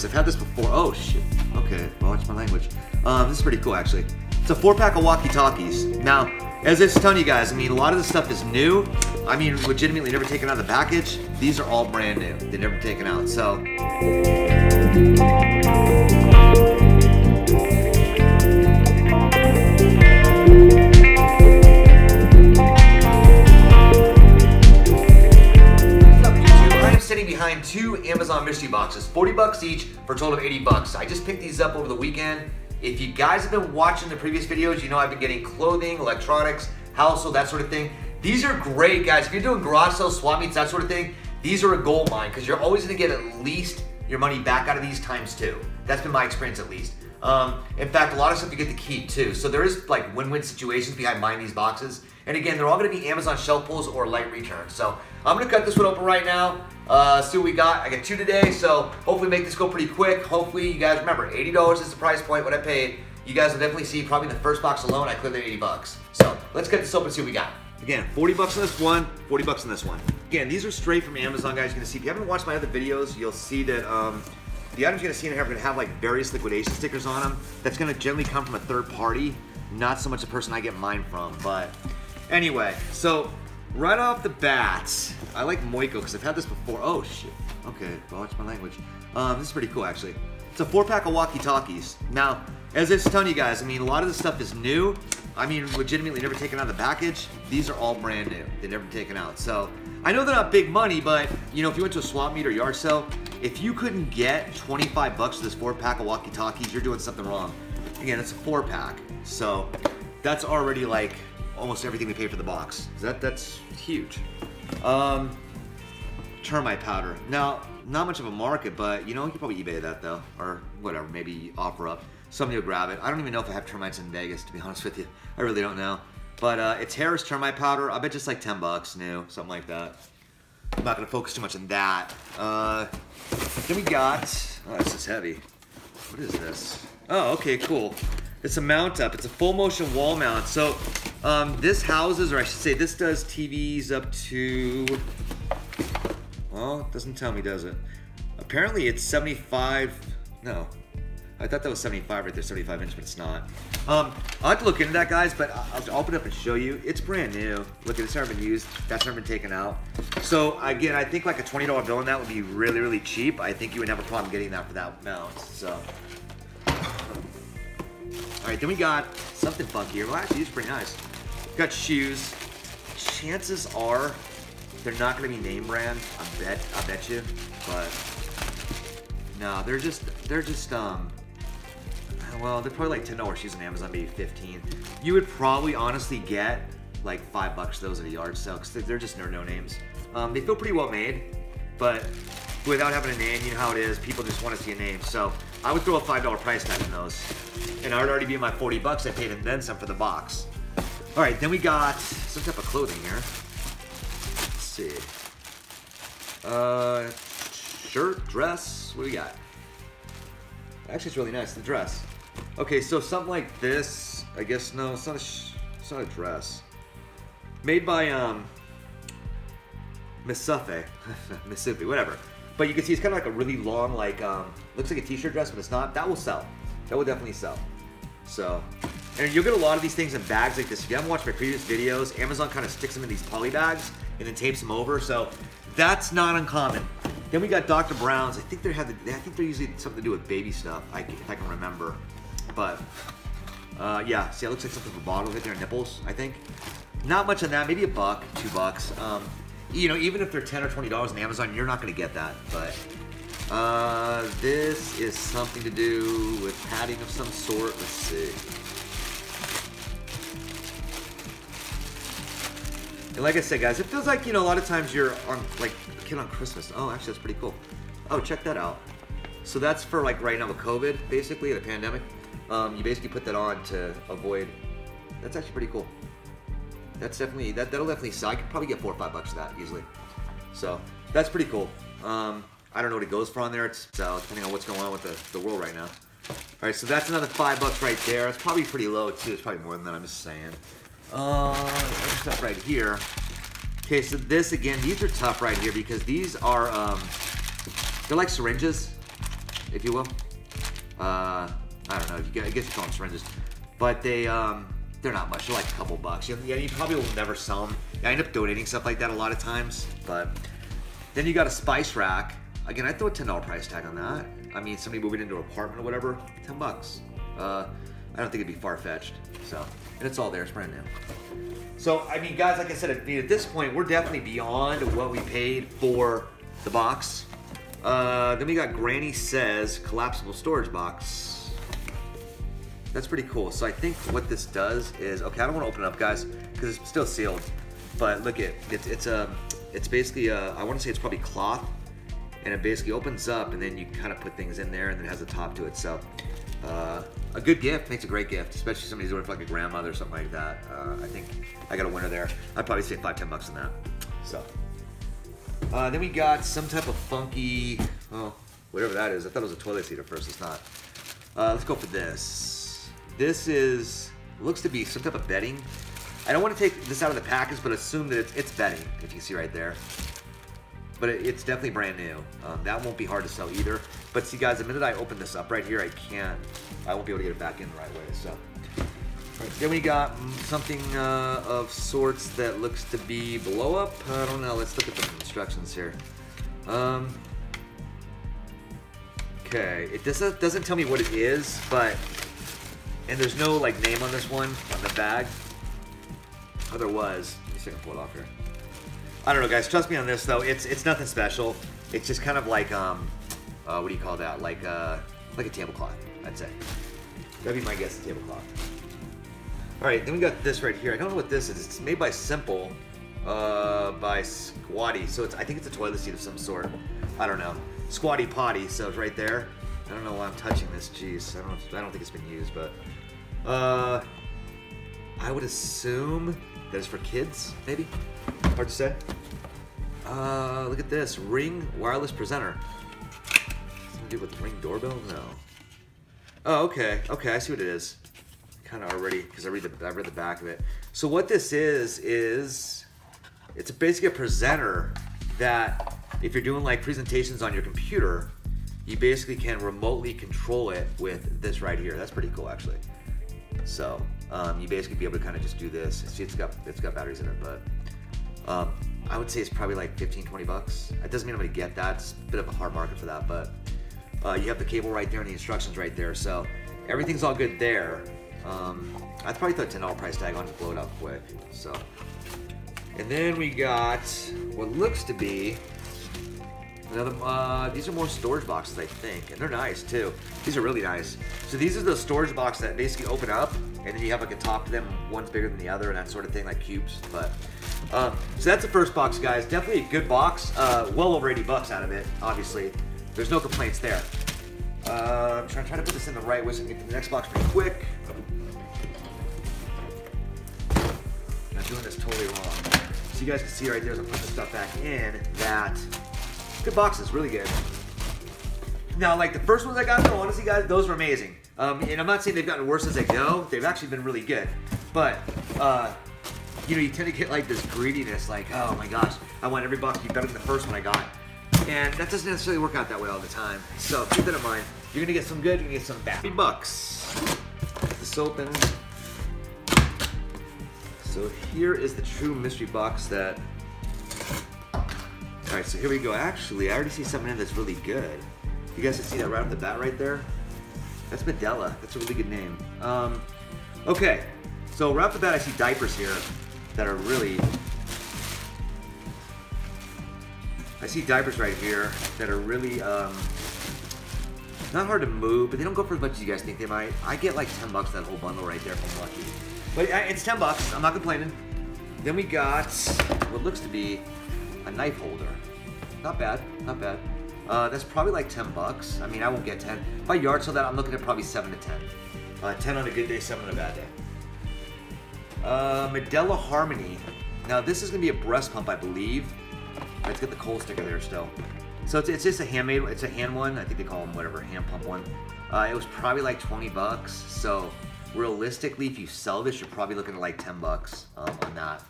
because I've had this before. Oh shit. Okay, watch my language. Um, this is pretty cool actually. It's a four pack of walkie talkies. Now, as I was telling you guys, I mean, a lot of this stuff is new. I mean, legitimately never taken out of the package. These are all brand new. They're never taken out. So. Sitting behind two Amazon mystery boxes, 40 bucks each for a total of 80 bucks. I just picked these up over the weekend. If you guys have been watching the previous videos, you know I've been getting clothing, electronics, household, that sort of thing. These are great, guys. If you're doing garage sales, swap meets, that sort of thing, these are a gold mine because you're always gonna get at least your money back out of these times two. That's been my experience at least. Um, in fact, a lot of stuff you get to keep too. So there is like win-win situations behind buying these boxes. And again, they're all gonna be Amazon shelf pulls or light returns. So I'm gonna cut this one open right now. Uh, see what we got. I got two today, so hopefully make this go pretty quick. Hopefully you guys remember, $80 is the price point, what I paid. You guys will definitely see probably in the first box alone, I cleared the 80 bucks. So let's cut this open and see what we got. Again, 40 bucks on this one, 40 bucks on this one. Again, these are straight from Amazon, guys. You're gonna see, if you haven't watched my other videos, you'll see that um, the items you're gonna see in here are gonna have like various liquidation stickers on them. That's gonna generally come from a third party, not so much the person I get mine from. But anyway, so right off the bat, I like Moiko because I've had this before. Oh shit. Okay, watch my language. Um, this is pretty cool actually. It's a four pack of walkie talkies. Now, as I was telling you guys, I mean, a lot of this stuff is new. I mean, legitimately never taken out of the package. These are all brand new. They're never taken out. So I know they're not big money, but you know, if you went to a swap meet or yard sale, if you couldn't get 25 bucks for this four pack of walkie talkies, you're doing something wrong. Again, it's a four pack. So that's already like almost everything we pay for the box. That That's huge. Um, termite powder. Now, not much of a market, but you know, you could probably eBay that though, or whatever, maybe offer up. Somebody will grab it. I don't even know if I have termites in Vegas, to be honest with you. I really don't know. But uh, it's Harris termite powder. I bet just like 10 bucks new, something like that. I'm not gonna focus too much on that. Uh, then we got, oh, this is heavy. What is this? Oh, okay, cool. It's a mount up. It's a full motion wall mount. So um, this houses, or I should say, this does TVs up to. Well, it doesn't tell me, does it? Apparently, it's 75. No, I thought that was 75 right there, 75 inch, but it's not. Um, I'll have to look into that, guys, but I'll open it up and show you. It's brand new. Look at it's never been used. That's never been taken out. So again, I think like a $20 bill on that would be really, really cheap. I think you would have a problem getting that for that amount. So. All right, then we got something funkier. Well, actually, it's pretty nice. Got shoes. Chances are they're not to be name brand. I bet. I bet you. But no, they're just they're just um. Well, they're probably like ten dollars shoes on Amazon, maybe fifteen. You would probably honestly get like five bucks those at a yard sale because they're just no no names. Um, they feel pretty well made, but without having a name, you know how it is. People just want to see a name. So I would throw a five dollar price tag on those, and I would already be in my forty bucks I paid and then some for the box. All right, then we got some type of clothing here. Let's see. Uh, shirt, dress. What do we got? Actually, it's really nice. The dress. Okay, so something like this. I guess no, it's not a. it's not a dress. Made by um. Misufe, Misufi, whatever. But you can see it's kind of like a really long, like um, looks like a t-shirt dress, but it's not. That will sell. That will definitely sell. So, and you'll get a lot of these things in bags like this. If you haven't watched my previous videos, Amazon kind of sticks them in these poly bags and then tapes them over. So that's not uncommon. Then we got Dr. Brown's. I think they have I think they're usually something to do with baby stuff. If I can remember. But uh, yeah, see, it looks like something for bottles right there, nipples. I think. Not much on that. Maybe a buck, two bucks. Um, you know, even if they're ten or twenty dollars on Amazon, you're not going to get that. But uh, this is something to do with padding of some sort. Let's see. And like I said, guys, it feels like you know a lot of times you're on like a kid on Christmas. Oh, actually, that's pretty cool. Oh, check that out. So that's for like right now with COVID, basically the pandemic. Um, you basically put that on to avoid. That's actually pretty cool. That's definitely that. That'll definitely sell. I could probably get four or five bucks for that easily. So that's pretty cool. Um, I don't know what it goes for on there. It's uh, depending on what's going on with the, the world right now. All right, so that's another five bucks right there. It's probably pretty low too. It's probably more than that. I'm just saying. Uh, stuff right here. Okay, so this again, these are tough right here because these are um, they're like syringes. if you will. Uh, I don't know. If you get, I guess you call them syringes, but they um, they're not much. They're like a couple bucks. You, yeah, you probably will never sell them. I end up donating stuff like that a lot of times. But then you got a spice rack. Again, I throw a ten dollar price tag on that. I mean, somebody moving into an apartment or whatever, ten bucks. Uh, I don't think it'd be far fetched. So, and it's all there. It's brand new. So, I mean, guys, like I said, at this point, we're definitely beyond what we paid for the box. Uh, then we got Granny Says collapsible storage box. That's pretty cool. So I think what this does is, okay, I don't want to open it up, guys, because it's still sealed. But look at it's it's a um, it's basically a, I want to say it's probably cloth, and it basically opens up, and then you kind of put things in there, and then it has a top to it. So uh, a good gift makes a great gift, especially somebody's doing it for like a grandmother or something like that. Uh, I think I got a winner there. I'd probably say five, ten bucks on that. So. Uh, then we got some type of funky, well, whatever that is. I thought it was a toilet seat at first. It's not. Uh, let's go for this. This is, looks to be some type of bedding. I don't want to take this out of the package, but assume that it's, it's bedding, if you see right there. But it, it's definitely brand new. Um, that won't be hard to sell either. But see guys, the minute I open this up right here, I can't, I won't be able to get it back in the right way. So then we got something uh, of sorts that looks to be blow up. I don't know. Let's look at the instructions here. Um, okay, it doesn't doesn't tell me what it is, but and there's no like name on this one on the bag. Oh, there was. Let me see if I can pull it off here. I don't know, guys. Trust me on this though. It's it's nothing special. It's just kind of like um, uh, what do you call that? Like uh, like a tablecloth, I'd say. That'd be my guess. Tablecloth. All right, then we got this right here. I don't know what this is. It's made by Simple, uh, by Squatty. So it's I think it's a toilet seat of some sort. I don't know. Squatty Potty. So it's right there. I don't know why I'm touching this. Jeez, I don't. I don't think it's been used, but uh, I would assume that it's for kids. Maybe. Hard to say. Uh, look at this Ring wireless presenter. Something to do with the Ring doorbell? No. Oh, okay. Okay, I see what it is kind of already because I read the I read the back of it. So what this is is it's basically a presenter that if you're doing like presentations on your computer, you basically can remotely control it with this right here. That's pretty cool actually. So um, you basically be able to kind of just do this. See, it's got it's got batteries in it, but um, I would say it's probably like 15, 20 bucks. It doesn't mean I'm gonna get that. It's a bit of a hard market for that, but uh, you have the cable right there and the instructions right there. So everything's all good there. Um, I probably throw a $10 price tag on to blow it up quick. So, and then we got what looks to be another. Uh, these are more storage boxes, I think, and they're nice too. These are really nice. So these are the storage boxes that basically open up, and then you have like a top to them. One's bigger than the other, and that sort of thing, like cubes. But uh, so that's the first box, guys. Definitely a good box. Uh, well over 80 bucks out of it. Obviously, there's no complaints there. Uh, I'm trying, trying to put this in the right way so I can get to the next box pretty quick. I'm doing this totally wrong. So you guys can see right there as I'm putting the stuff back in that good boxes, really good. Now, like the first ones I got, though, honestly, guys, those were amazing. Um, and I'm not saying they've gotten worse as they go. They've actually been really good. But, uh, you know, you tend to get like this greediness, like, oh my gosh, I want every box to be better than the first one I got. And that doesn't necessarily work out that way all the time. So keep that in mind. You're gonna get some good, you're gonna get some bad. 50 bucks. This open. So here is the true mystery box that... Alright, so here we go. Actually, I already see something in that's really good. You guys can see that right off the bat right there? That's Medela. That's a really good name. Um, okay, so right off the bat I see diapers here that are really... I see diapers right here that are really um, not hard to move, but they don't go for as much as you guys think they might. I get like 10 bucks that whole bundle right there if I'm lucky. But it's 10 bucks. I'm not complaining. Then we got what looks to be a knife holder. Not bad, not bad. Uh, that's probably like 10 bucks. I mean, I won't get 10. If I yard sale that, I'm looking at probably 7 to 10. Uh, 10 on a good day, 7 on a bad day. Uh, Medela Harmony. Now, this is going to be a breast pump, I believe. Let's get the coal sticker there still. So it's, it's just a handmade, it's a hand one. I think they call them whatever, hand pump one. Uh, it was probably like 20 bucks. So realistically, if you sell this, you're probably looking at like 10 bucks um, on that.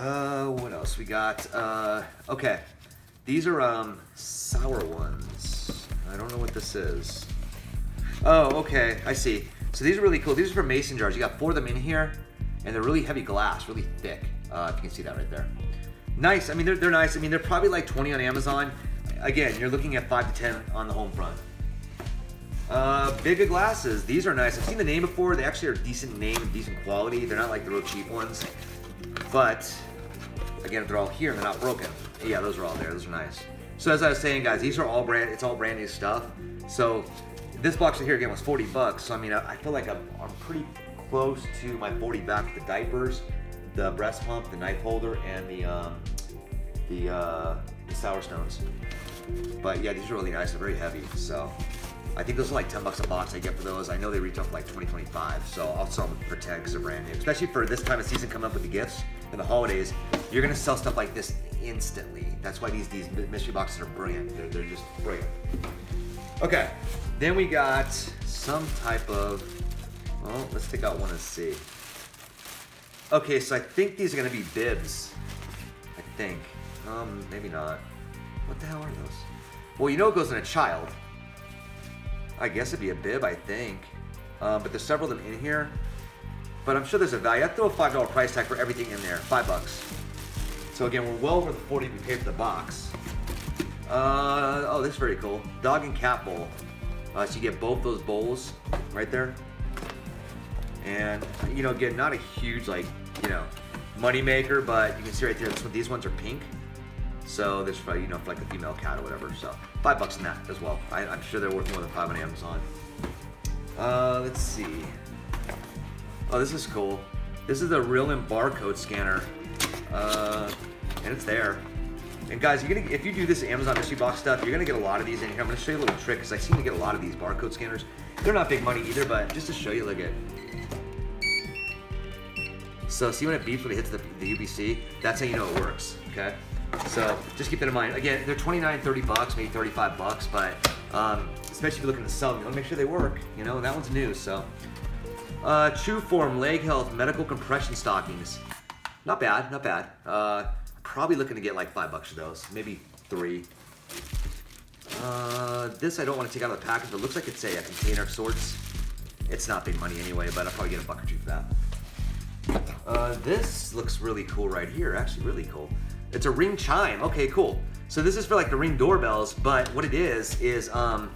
Uh, what else we got? Uh, okay, these are um, sour ones. I don't know what this is. Oh, okay, I see. So these are really cool. These are for mason jars. You got four of them in here, and they're really heavy glass, really thick. Uh, if you can see that right there. Nice. I mean, they're, they're nice. I mean, they're probably like 20 on Amazon. Again, you're looking at five to 10 on the home front. Uh, glasses. These are nice. I've seen the name before. They actually are decent name, decent quality. They're not like the real cheap ones. But, again, they're all here and they're not broken. Yeah, those are all there. Those are nice. So as I was saying, guys, these are all brand, it's all brand new stuff. So this box right here, again, was 40 bucks. So, I mean, I, I feel like I'm, I'm pretty close to my 40 back the diapers, the breast pump, the knife holder, and the, um, the, uh, the sour stones. But yeah, these are really nice. They're very heavy. So I think those are like 10 bucks a box I get for those. I know they retail for like 20, 25, so I'll sell them for 10 because they're brand new. Especially for this time of season coming up with the gifts and the holidays, you're gonna sell stuff like this instantly. That's why these, these mystery boxes are brilliant. They're, they're just brilliant. Okay, then we got some type of, well, let's take out one and see. Okay, so I think these are gonna be bibs. I think. Um, maybe not. What the hell are those? Well, you know it goes in a child. I guess it'd be a bib, I think. Um, but there's several of them in here. But I'm sure there's a value. I'd throw a $5 price tag for everything in there. Five bucks. So again, we're well over the 40 we paid for the box. Uh, oh, this is very cool. Dog and cat bowl. Uh, so you get both those bowls right there. And, you know, again, not a huge, like, you know, money maker, but you can see right there, one, these ones are pink. So this for, you know, for like a female cat or whatever. So five bucks in that as well. I, am sure they're worth more than five on Amazon. Uh, let's see. Oh, this is cool. This is the Realm barcode scanner. Uh, and it's there. And guys, you're gonna if you do this Amazon mystery box stuff, you're gonna get a lot of these in here. I'm gonna show you a little trick because I seem to get a lot of these barcode scanners. They're not big money either, but just to show you, look at. So see when it beeps when it hits the, the UPC? That's how you know it works, okay? So just keep that in mind. Again, they're 29, 30 bucks, maybe 35 bucks, but um, especially if you're looking to sell them, you want to make sure they work. You know, that one's new, so. Uh, Truform Leg Health Medical Compression Stockings. Not bad, not bad. Uh, probably looking to get like five bucks for those, maybe three. Uh, this I don't want to take out of the package, but looks like it's a, a container of sorts. It's not big money anyway, but I'll probably get a buck or two for that. Uh, this looks really cool right here, actually really cool. It's a ring chime, okay, cool. So this is for like the ring doorbells, but what it is, is um,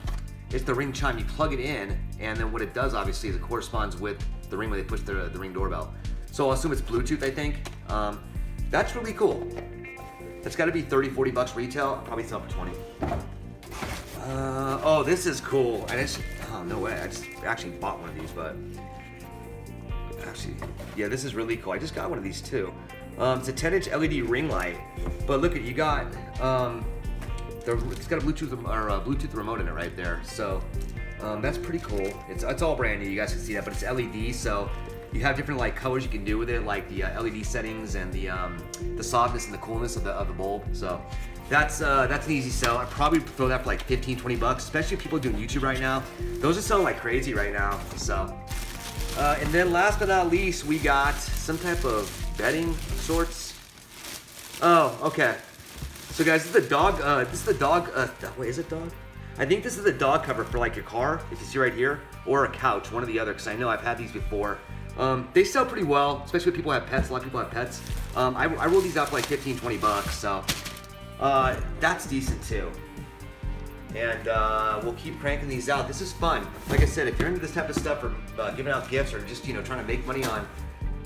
it's the ring chime, you plug it in, and then what it does obviously is it corresponds with the ring when they push the, the ring doorbell. So I'll assume it's Bluetooth, I think. Um, that's really cool. It's gotta be 30, 40 bucks retail, probably sell for 20. Uh, oh, this is cool. I just, oh, no way. I just actually bought one of these, but actually, yeah, this is really cool. I just got one of these too. Um, it's a 10 inch LED ring light, but look at, you got, um, it's got a Bluetooth or a Bluetooth remote in it right there. So um, that's pretty cool. It's, it's all brand new, you guys can see that, but it's LED, so you have different like colors you can do with it, like the uh, LED settings and the um, the softness and the coolness of the of the bulb. So that's uh, that's an easy sell. I'd probably throw that for like 15, 20 bucks, especially if people doing YouTube right now. Those are selling like crazy right now. So, uh, and then last but not least, we got some type of bedding sorts. Oh, okay. So guys, this is the dog. Uh, this is the dog. Uh, wait, is it dog? I think this is the dog cover for like your car, if you see right here, or a couch, one or the other. Because I know I've had these before. Um, they sell pretty well, especially when people have pets. A lot of people have pets. Um, I, I roll these out for like 15, 20 bucks, so uh, that's decent too. And uh, we'll keep cranking these out. This is fun. Like I said, if you're into this type of stuff or uh, giving out gifts or just you know trying to make money on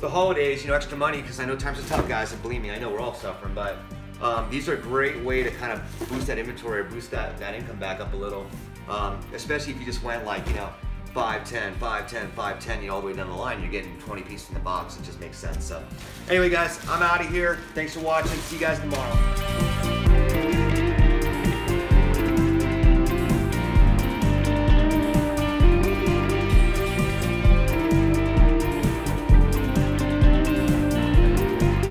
the holidays, you know, extra money because I know times are tough, guys, and believe me, I know we're all suffering, but um, these are a great way to kind of boost that inventory or boost that, that income back up a little. Um, especially if you just went like, you know, 5, 10, 5, 10, 5, 10, you know, all the way down the line, you're getting 20 pieces in the box. It just makes sense. So, anyway, guys, I'm out of here. Thanks for watching. See you guys tomorrow.